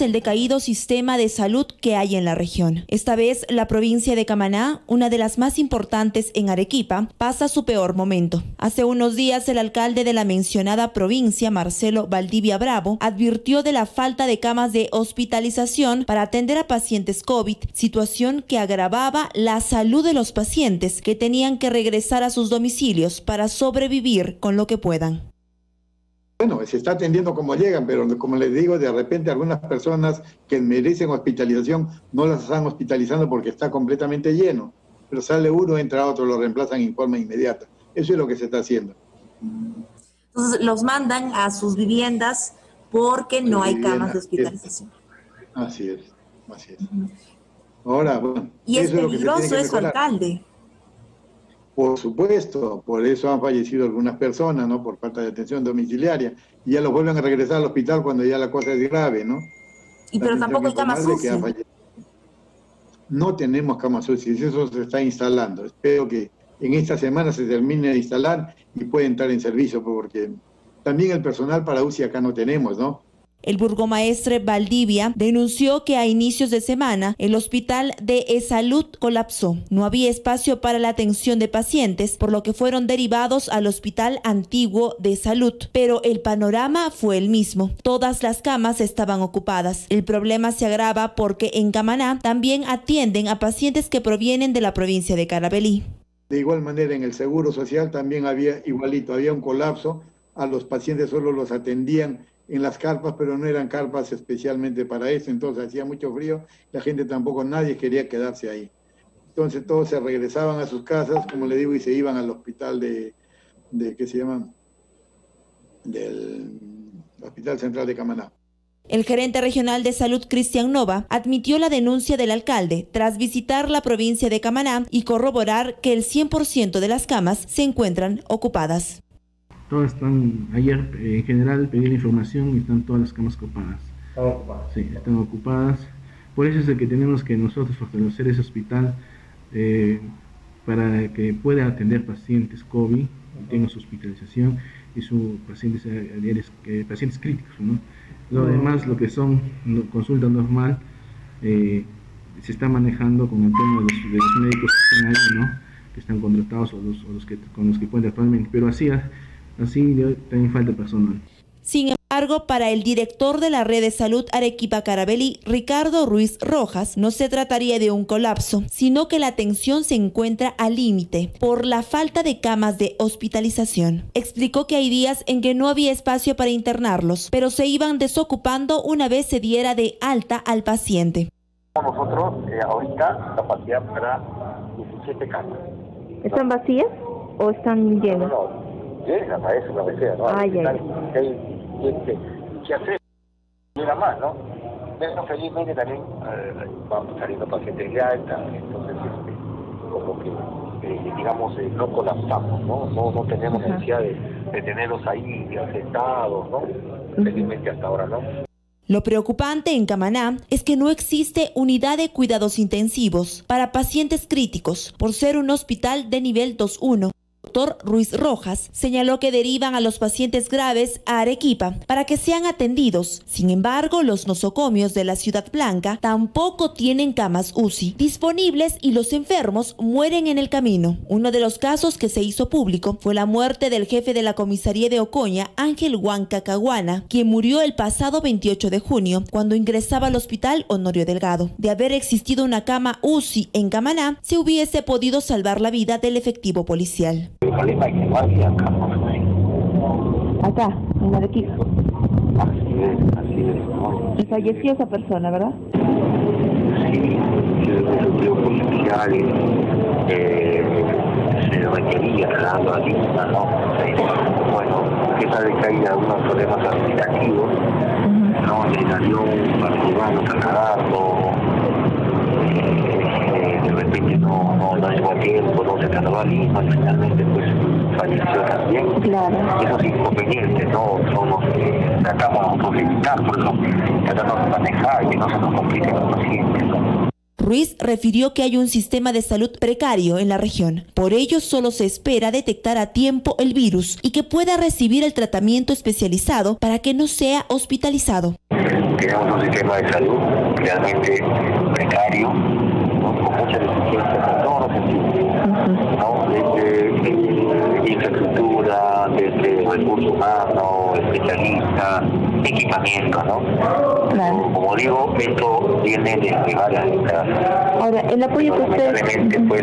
el decaído sistema de salud que hay en la región. Esta vez, la provincia de Camaná, una de las más importantes en Arequipa, pasa su peor momento. Hace unos días, el alcalde de la mencionada provincia, Marcelo Valdivia Bravo, advirtió de la falta de camas de hospitalización para atender a pacientes COVID, situación que agravaba la salud de los pacientes que tenían que regresar a sus domicilios para sobrevivir con lo que puedan. Bueno, se está atendiendo como llegan, pero como les digo, de repente algunas personas que merecen hospitalización no las están hospitalizando porque está completamente lleno. Pero sale uno, entra otro, lo reemplazan en forma inmediata. Eso es lo que se está haciendo. Entonces los mandan a sus viviendas porque no hay camas de hospitalización. así es, así es. Ahora, bueno. Y es peligroso eso, alcalde. Por supuesto, por eso han fallecido algunas personas, ¿no? Por falta de atención domiciliaria. Y ya los vuelven a regresar al hospital cuando ya la cosa es grave, ¿no? Y pero tampoco hay camas UCI. No tenemos camas UCI, eso se está instalando. Espero que en esta semana se termine de instalar y pueda entrar en servicio, porque también el personal para UCI acá no tenemos, ¿no? El burgomaestre Valdivia denunció que a inicios de semana el hospital de E-Salud colapsó. No había espacio para la atención de pacientes, por lo que fueron derivados al hospital antiguo de salud. Pero el panorama fue el mismo. Todas las camas estaban ocupadas. El problema se agrava porque en Camaná también atienden a pacientes que provienen de la provincia de Carabelí. De igual manera, en el Seguro Social también había igualito, había un colapso. A los pacientes solo los atendían en las carpas, pero no eran carpas especialmente para eso, entonces hacía mucho frío, la gente tampoco, nadie quería quedarse ahí. Entonces todos se regresaban a sus casas, como le digo, y se iban al hospital de, de ¿qué se llama? Del Hospital Central de Camaná. El gerente regional de salud, Cristian Nova, admitió la denuncia del alcalde tras visitar la provincia de Camaná y corroborar que el 100% de las camas se encuentran ocupadas. Todas están, ayer eh, en general pedí la información y están todas las camas ocupadas. Están ocupadas. Sí, están ocupadas. Por eso es el que tenemos que nosotros fortalecer ese hospital eh, para que pueda atender pacientes COVID, tenga su hospitalización y sus pacientes, eh, pacientes críticos. ¿no? Lo demás, lo que son consulta normal, se está manejando con el tema de los, médicos que están ahí, ¿no? que están contratados o los, o los que, con los que cuentan actualmente. Pero así Así también falta personal. Sin embargo, para el director de la red de salud Arequipa Carabelli, Ricardo Ruiz Rojas, no se trataría de un colapso, sino que la atención se encuentra al límite por la falta de camas de hospitalización. Explicó que hay días en que no había espacio para internarlos, pero se iban desocupando una vez se diera de alta al paciente. Nosotros eh, ahorita capacidad para 17 camas. ¿Están vacías o están llenas? llegan a eso, lo que sea, ¿no? Ay, ay. ¿Qué, qué, qué hacer? Llega más, ¿no? Pero felizmente también eh, vamos saliendo pacientes de alta, entonces este, como que, eh, digamos, eh, no colapsamos, ¿no? No, no tenemos necesidad de, de tenerlos ahí sentados, ¿no? Felizmente hasta ahora, ¿no? Lo preocupante en Camaná es que no existe unidad de cuidados intensivos para pacientes críticos por ser un hospital de nivel 2-1 Ruiz Rojas señaló que derivan a los pacientes graves a Arequipa para que sean atendidos. Sin embargo, los nosocomios de la Ciudad Blanca tampoco tienen camas UCI disponibles y los enfermos mueren en el camino. Uno de los casos que se hizo público fue la muerte del jefe de la comisaría de Ocoña, Ángel Huanca Caguana, quien murió el pasado 28 de junio cuando ingresaba al hospital Honorio Delgado. De haber existido una cama UCI en Camaná, se hubiese podido salvar la vida del efectivo policial. El problema es que no había campos ahí. Acá, en Arequipa. Así es, así es. Y falleció esa persona, ¿verdad? Sí, los policiales eh, se requería trasladando a lista, ¿no? Bueno, que sabe que hay algunos problemas administrativos, ¿no? Le salió un particular trasladando, y finalmente pues falleció también. Claro. Esos inconvenientes no son los que tratamos de evitar, por eso tratamos de manejar y que no se nos compliquen los pacientes. ¿no? Ruiz refirió que hay un sistema de salud precario en la región. Por ello, solo se espera detectar a tiempo el virus y que pueda recibir el tratamiento especializado para que no sea hospitalizado. tenemos un sistema de salud realmente precario, con muchas deficiencias ¿no? desde eh, infraestructura, desde recursos humanos, especialistas, equipamiento, ¿no? Claro. Como digo, esto viene de varias décadas. Ahora, el apoyo que usted... pues,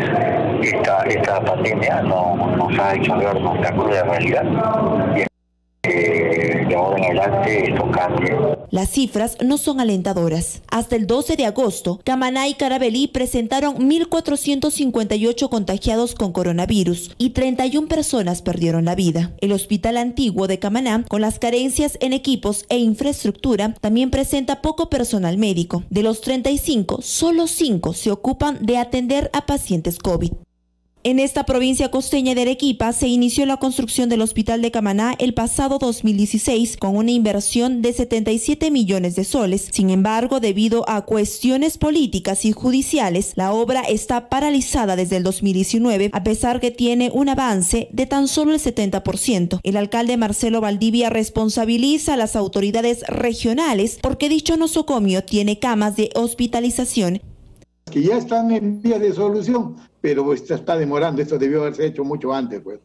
esta, esta pandemia no, nos ha hecho ver nuestra cruda realidad. Las cifras no son alentadoras. Hasta el 12 de agosto, Camaná y Carabelí presentaron 1.458 contagiados con coronavirus y 31 personas perdieron la vida. El Hospital Antiguo de Camaná, con las carencias en equipos e infraestructura, también presenta poco personal médico. De los 35, solo 5 se ocupan de atender a pacientes COVID. En esta provincia costeña de Arequipa se inició la construcción del Hospital de Camaná el pasado 2016 con una inversión de 77 millones de soles. Sin embargo, debido a cuestiones políticas y judiciales, la obra está paralizada desde el 2019, a pesar que tiene un avance de tan solo el 70%. El alcalde Marcelo Valdivia responsabiliza a las autoridades regionales porque dicho nosocomio tiene camas de hospitalización que ya están en vía de solución, pero esto está demorando, esto debió haberse hecho mucho antes, pues.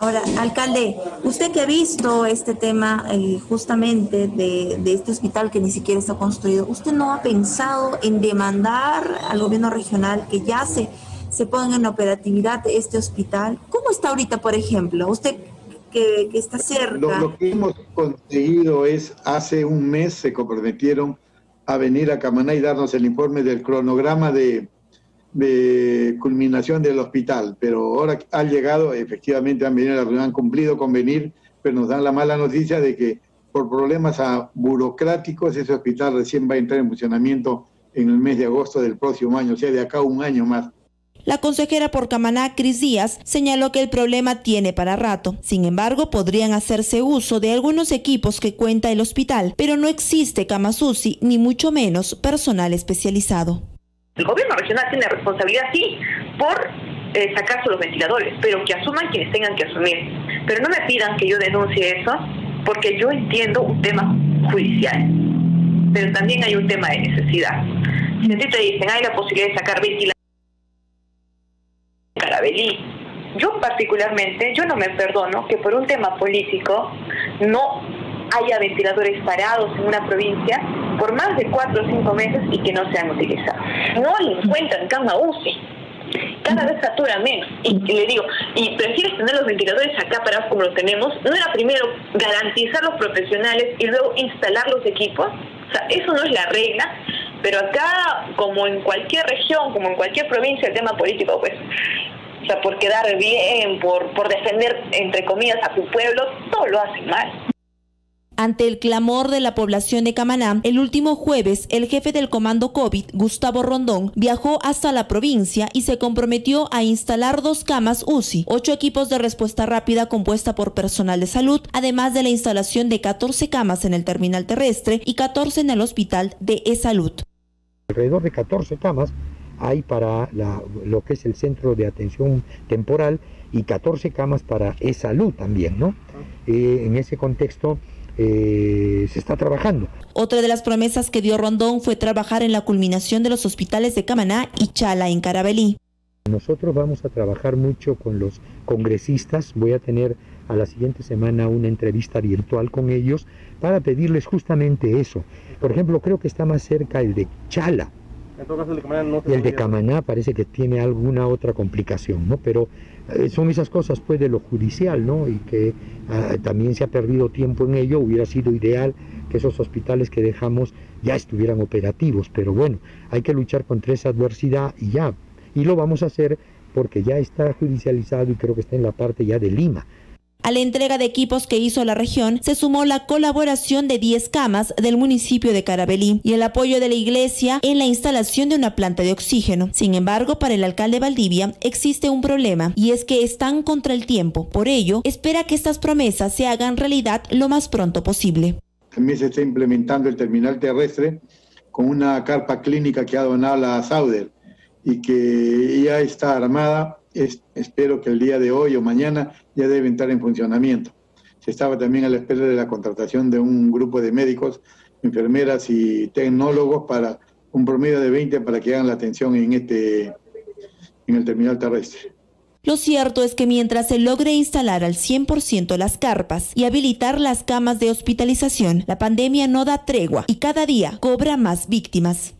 Ahora, alcalde, usted que ha visto este tema eh, justamente de, de, este hospital que ni siquiera está construido, ¿usted no ha pensado en demandar al gobierno regional que ya se, se ponga en operatividad este hospital? ¿Cómo está ahorita, por ejemplo? Usted que, que está cerca. lo que hemos conseguido es, hace un mes se comprometieron a venir a Camaná y darnos el informe del cronograma de, culminación del hospital. Pero ahora han llegado, efectivamente han venido la reunión, han cumplido con venir, pero nos dan la mala noticia de que por problemas burocráticos ese hospital recién va a entrar en funcionamiento en el mes de agosto del próximo año, o sea, de acá un año más. La consejera por Camaná, Cris Díaz, señaló que el problema tiene para rato. Sin embargo, podrían hacerse uso de algunos equipos que cuenta el hospital, pero no existe cama UCI ni mucho menos personal especializado. El gobierno regional tiene responsabilidad, sí, por eh, sacarse los ventiladores, pero que asuman quienes tengan que asumir. Pero no me pidan que yo denuncie eso, porque yo entiendo un tema judicial, pero también hay un tema de necesidad. Si a ti te dicen, hay la posibilidad de sacar ventiladores, Yo particularmente, yo no me perdono que por un tema político no haya ventiladores parados en una provincia por más de cuatro o cinco meses y que no sean utilizados. No encuentran cama UCI. Cada vez satura menos. Y, le digo, y prefieres tener los ventiladores acá parados como los tenemos. ¿No era primero garantizar los profesionales y luego instalar los equipos? O sea, eso no es la regla. Pero acá, como en cualquier región, como en cualquier provincia, el tema político, pues o sea, por quedar bien, por, por defender, entre comillas, a su pueblo, todo lo hacen mal. Ante el clamor de la población de Camaná, el último jueves el jefe del comando COVID, Gustavo Rondón, viajó hasta la provincia y se comprometió a instalar dos camas UCI, ocho equipos de respuesta rápida compuesta por personal de salud, además de la instalación de 14 camas en el terminal terrestre y 14 en el hospital de E-Salud. Alrededor de 14 camas hay para lo que es el centro de atención temporal y 14 camas para e-salud también, ¿no? Eh, en ese contexto eh, se está trabajando. Otra de las promesas que dio Rondón fue trabajar en la culminación de los hospitales de Camaná y Chala en Carabelí. Nosotros vamos a trabajar mucho con los congresistas, voy a tener a la siguiente semana una entrevista virtual con ellos para pedirles justamente eso. Por ejemplo, creo que está más cerca el de Chala, y el de Camaná parece que tiene alguna otra complicación, ¿no? Pero eh, son esas cosas pues de lo judicial, ¿no? Y que ah, también se ha perdido tiempo en ello, hubiera sido ideal que esos hospitales que dejamos ya estuvieran operativos, pero bueno, hay que luchar contra esa adversidad y ya, y lo vamos a hacer porque ya está judicializado y creo que está en la parte ya de Lima. A la entrega de equipos que hizo la región se sumó la colaboración de 10 camas del municipio de Carabelí y el apoyo de la iglesia en la instalación de una planta de oxígeno. Sin embargo, para el alcalde Valdivia existe un problema y es que están contra el tiempo. Por ello, espera que estas promesas se hagan realidad lo más pronto posible. También se está implementando el terminal terrestre con una carpa clínica que ha donado la Sauder y que ya está armada espero que el día de hoy o mañana ya debe entrar en funcionamiento. Se estaba también a la espera de la contratación de un grupo de médicos enfermeras y tecnólogos para un promedio de 20 para que hagan la atención en este en el terminal terrestre. Lo cierto es que mientras se logre instalar al 100% las carpas y habilitar las camas de hospitalización, la pandemia no da tregua y cada día cobra más víctimas.